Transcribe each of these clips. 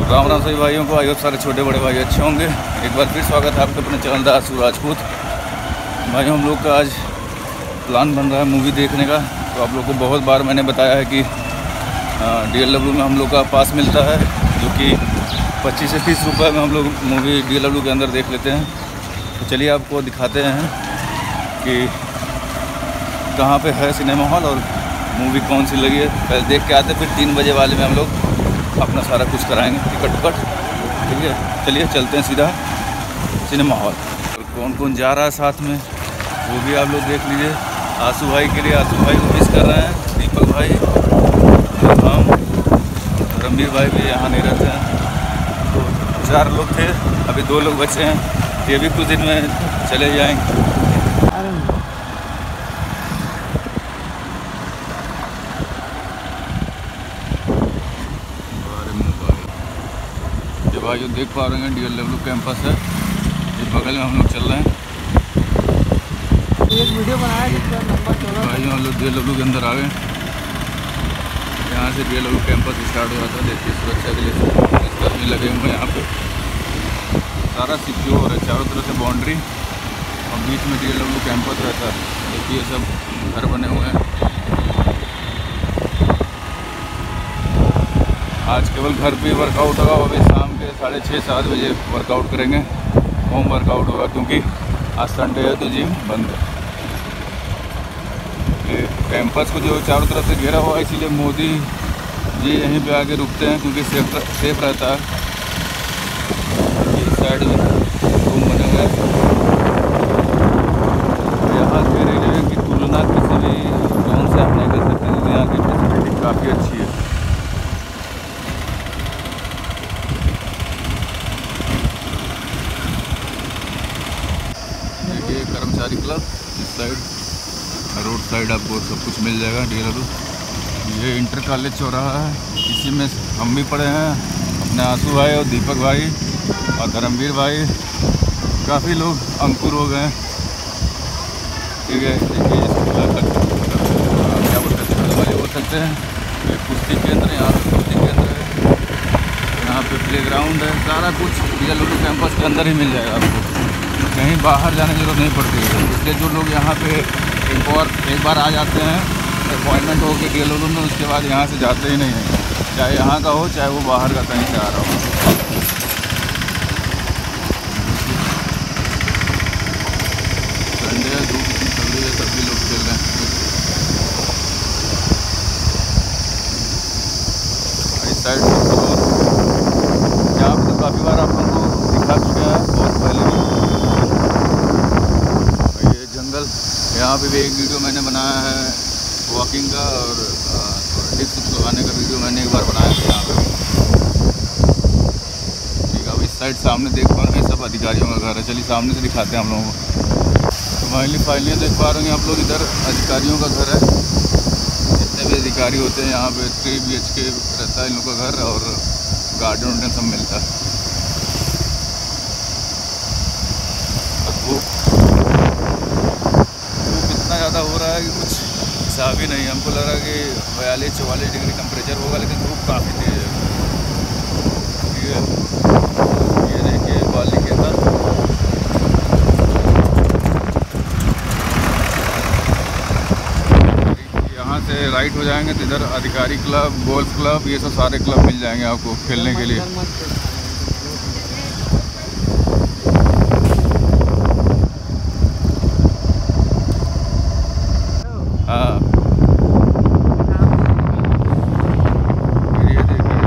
राम राम सभी भाइयों को, आइए सारे छोटे बड़े भाई अच्छे होंगे। एक बार फिर स्वागत है आपके अपने चैनल दासू राजपूत। भाई हम लोग का आज प्लान बन रहा है मूवी देखने का। तो आप लोग को बहुत बार मैंने बताया है कि डी एल में हम लोग का पास मिलता है, जो कि पच्चीस से तीस रुपये में हम लोग मूवी डी एल के अंदर देख लेते हैं। तो चलिए आपको दिखाते हैं कि कहाँ पर है सिनेमा हॉल और मूवी कौन सी लगी है। पहले देख के आते फिर तीन बजे वाले में हम लोग अपना सारा कुछ कराएँगे। टिकट टिकट ठीक है? चलिए, चलते हैं सीधा सिनेमा हॉल। और कौन कौन जा रहा है साथ में? वो भी आप लोग देख लीजिए। आँसू भाई के लिए आँसू भाई को मिस कर रहे हैं। दीपक भाई, हम, रणबीर भाई भी यहाँ नहीं रहते हैं। तो चार लोग थे, अभी दो लोग बचे हैं। ये भी कुछ दिन में चले जाएँगे बारे में बारे। ये भाई जो देख पा रहे हैं डी एल डब्ल्यू कैंपस है। ये बगल में हम लोग चल रहे हैं। एक वीडियो बनाया भाई हम लोग डी एल डब्ल्यू के अंदर आ गए। यहाँ से D L W campus start हो हुआ था देखिए सुरक्षा के लिए पुलिसकर्मी लगे हुए हैं यहाँ पे। सारा सिक्योर है चारों तरफ़ से बाउंड्री और बीच में डी एल डब्ल्यू कैंपस रहता है। देखिए ये सब घर बने हुए हैं आज केवल घर पे वर्कआउट होगा वो भी शाम के साढ़े छः सात बजे वर्कआउट करेंगे। होम वर्कआउट होगा, क्योंकि आज संडे है तो जिम बंद है। कैंपस को जो चारों तरफ़ से घेरा हुआ है, इसीलिए मोदी जी यहीं पे आके रुकते हैं, क्योंकि सेफ़ सेफ़ रहता है। इस साइड में रूम बने हुए यहाँ के रेलवे की तुलना किसी भी जोन से आप नहीं कर सकते यहाँ की फैसिलिटी काफ़ी अच्छी है देखिए कर्मचारी क्लब इस साइड रोड साइड आपको सब कुछ मिल जाएगा डी ये इंटर कॉलेज चौराहा है। इसी में हम भी पढ़े हैं। अपने आँसू भाई और दीपक भाई और धर्मवीर भाई। काफ़ी लोग अंकुर हो गए हैं। ठीक है देखिए क्या बोल सकते हैं? भाई बोल सकते हैं कुश्ती केंद्र यहाँ पे कुश्ती केंद्र है। यहाँ पे प्ले ग्राउंड है। सारा कुछ रियल कैंपस के अंदर ही मिल जाएगा आपको। कहीं बाहर जाने की ज़रूरत नहीं पड़ती। है इसलिए जो लोग यहाँ पे एक और, एक बार आ जाते हैं। अपॉइंटमेंट हो के एल में उसके बाद यहाँ से जाते ही नहीं हैं। चाहे यहाँ का हो, चाहे वो बाहर का कहीं से आ रहा हो। संडे है, धूप इतनी चल रही है, तब भी लोग खेल रहे हैं। इस साइड यहाँ पे तो काफ़ी बार आप लोगों को दिखा चुके हैं, बहुत पहले। ये जंगल यहाँ पे भी एक वीडियो मैंने बनाया है वॉकिंग का और टिप्स लगाने का वीडियो मैंने एक बार बनाया था यहाँ पर ठीक है, अब इस साइड सामने देख पा रहे हैं, सब अधिकारियों का घर है। चलिए सामने से दिखाते हैं हम लोगों को। तो फाइनली फाइनली देख पा रहे हैं आप लोग, इधर अधिकारियों का घर है। जितने भी अधिकारी होते हैं यहाँ पे, थ्री बी एच के रहता है, इन लोगों का घर और गार्डन वार्डन सब मिलता है वो धूप इतना ज़्यादा हो रहा है कि कुछ हिसाब ही नहीं। हमको लग रहा कि बयालीस, चौवालीस डिग्री टेम्परेचर होगा, लेकिन धूप काफ़ी तेज़ है। ठीक है। ये देखिए, बाली के अंदर। यहाँ से राइट हो जाएँगे तो इधर अधिकारी क्लब गोल्फ क्लब ये सब सारे क्लब मिल जाएँगे आपको खेलने के लिए हाँ फिर ये देखिए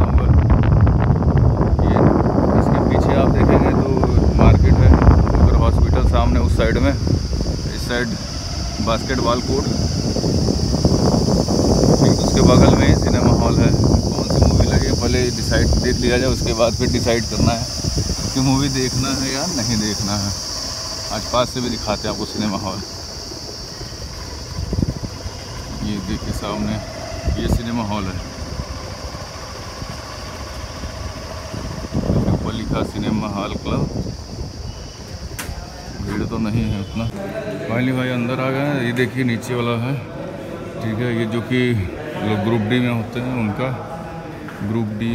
नंबर ये इसके पीछे आप देखेंगे तो मार्केट है उधर हॉस्पिटल सामने उस साइड में इस साइड बास्केटबॉल कोर्ट ठीक उसके बगल में सिनेमा हॉल है। कौन सी मूवी लगी? पहले डिसाइड देख लिया जाए, उसके बाद फिर डिसाइड करना है कि मूवी देखना है या नहीं देखना है। आज पास से भी दिखाते हैं आपको सिनेमा हॉल ये देखिए सामने, ये सिनेमा हॉल है। ऊपर लिखा सिनेमा हॉल क्लब भीड़ तो नहीं है उतना। फाइनली भाई, अंदर आ गए हैं। ये देखिए, नीचे वाला है। ठीक है, ये जो कि लोग ग्रुप डी में होते हैं, उनका ग्रुप डी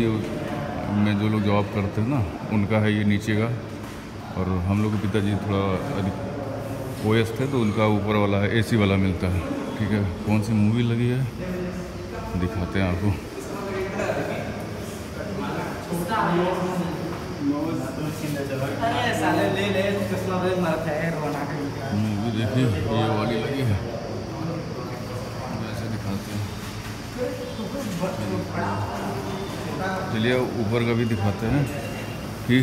में जो लोग जॉब करते हैं ना, उनका है ये नीचे का। और हम लोग के पिताजी थोड़ा ओ थे तो उनका ऊपर वाला है एसी वाला मिलता है। ठीक है, कौन सी मूवी लगी है? दिखाते हैं आपको। मूवी देखिए, ये वाली लगी है। दिखाते हैं। चलिए, ऊपर का भी दिखाते हैं कि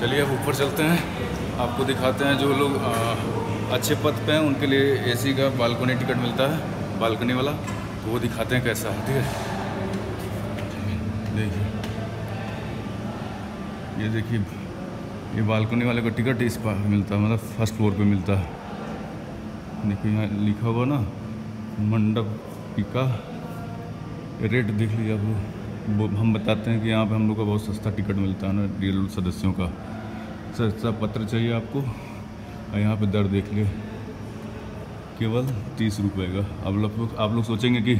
चलिए, अब ऊपर चलते हैं। आपको दिखाते हैं जो लोग अच्छे पद पे हैं, उनके लिए एसी का बालकनी टिकट मिलता है, बालकनी वाला तो वो दिखाते हैं कैसा है, ठीक है? ये देखिए, ये बालकनी वाले का टिकट इस पर मिलता है मतलब फ़र्स्ट फ्लोर पे मिलता है। देखिए यहाँ लिखा हुआ ना, मंडप का रेट देख आप वो हम बताते हैं कि यहाँ पे हम लोग का बहुत सस्ता टिकट मिलता है ना, रियल सदस्यों का। सस्ता पत्र चाहिए आपको? और यहाँ पे दर देख लिए केवल तीस रुपये का। अब लोग, आप लोग सोचेंगे कि,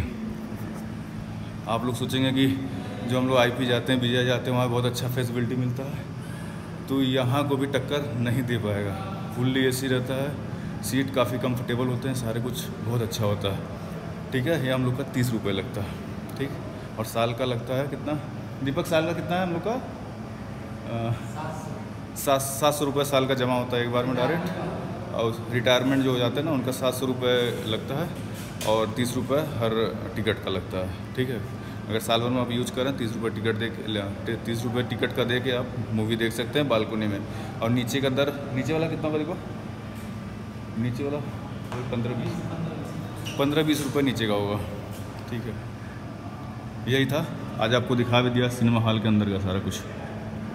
आप लोग सोचेंगे कि जो हम लोग आईपी जाते हैं बीजा जाते हैं, वहाँ बहुत अच्छा फैसिलिटी मिलता है। तो यहाँ को भी टक्कर नहीं दे पाएगा। फुल्ली एसी रहता है। सीट काफ़ी कंफर्टेबल होते हैं, सारे कुछ बहुत अच्छा होता है। ठीक है, ये हम लोग का तीस रुपये लगता है। ठीक? और साल का लगता है कितना? दीपक, साल का कितना है हम लोग का? सात सात सौ रुपये साल का जमा होता है एक बार में डायरेक्ट और रिटायरमेंट जो हो जाते हैं ना, उनका सात सौ रुपये लगता है। और तीस रुपये हर टिकट का लगता है। ठीक है? अगर साल भर में आप यूज़ करें, तीस रुपये टिकट दे के तीस रुपये टिकट का दे के आप मूवी देख सकते हैं बालकोनी में। और नीचे का दर, नीचे वाला कितना होगा देखो नीचे वाला पंद्रह बीस? पंद्रह बीस रुपये नीचे का होगा। ठीक है। यही था। आज आपको दिखा भी दिया सिनेमा हॉल के अंदर का सारा कुछ।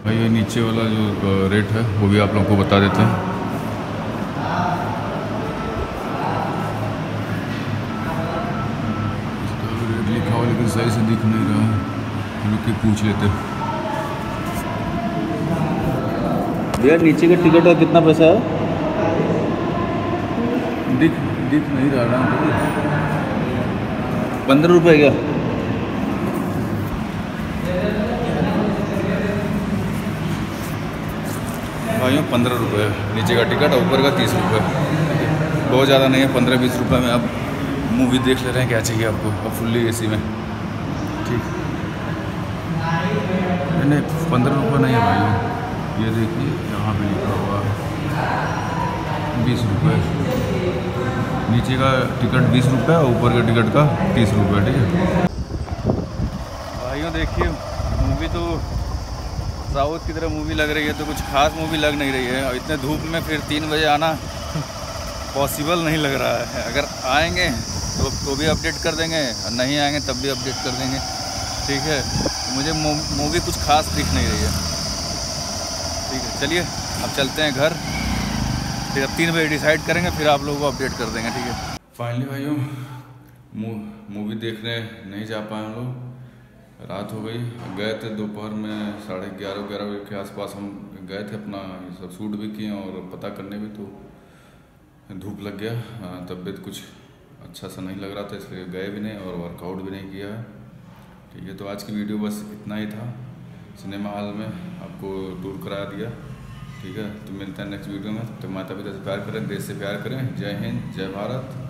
भाई, ये नीचे वाला जो रेट है, वो भी आप लोगों को बता देते हैं लिखा हुआ लेकिन सही से दिख नहीं रहा रुक के पूछ लेते भैया नीचे का टिकट का कितना पैसा है? दिख दिख नहीं रहा पंद्रह रुपये क्या भाइयों पंद्रह रुपये नीचे का टिकट और ऊपर का तीस रुपये बहुत ज़्यादा नहीं है पंद्रह बीस रुपये में आप मूवी देख ले रहे हैं क्या चाहिए आपको? अब फुल्ली एसी में। ठीक। नहीं पंद्रह रुपये नहीं है भाई, ये देखिए, यहाँ पे लिखा हुआ बीस रुपये नीचे का टिकट बीस रुपये और ऊपर के टिकट का तीस रुपये ठीक है? भाइयों, देखिए मूवी तो साउथ की तरह मूवी लग रही है तो कुछ खास मूवी लग नहीं रही है। और इतने धूप में फिर तीन बजे आना पॉसिबल नहीं लग रहा है। अगर आएँगे तो तो भी अपडेट कर देंगे, और नहीं आएँगे, तब भी अपडेट कर देंगे। ठीक है? मुझे मूवी कुछ खास दिख नहीं रही है। ठीक है, चलिए, अब चलते हैं घर। फिर अब तीन बजे डिसाइड करेंगे, फिर आप लोगों को अपडेट कर देंगे, ठीक है? फाइनली भाइयों मूवी देखने नहीं जा पाए हम लोग। रात हो गई, गए थे दोपहर में साढ़े ग्यारह ग्यारह बजे के आसपास हम गए थे अपना सब शूट भी किए और पता करने भी तो धूप लग गया तबीयत कुछ अच्छा सा नहीं लग रहा था, इसलिए गए भी नहीं और वर्कआउट भी नहीं किया। ठीक है तो आज की वीडियो बस इतना ही था। सिनेमा हॉल में आपको टूर करा दिया। ठीक है तो मिलता है नेक्स्ट वीडियो में। तो माता पिता से प्यार करें, देश से प्यार करें। जय हिंद, जय भारत।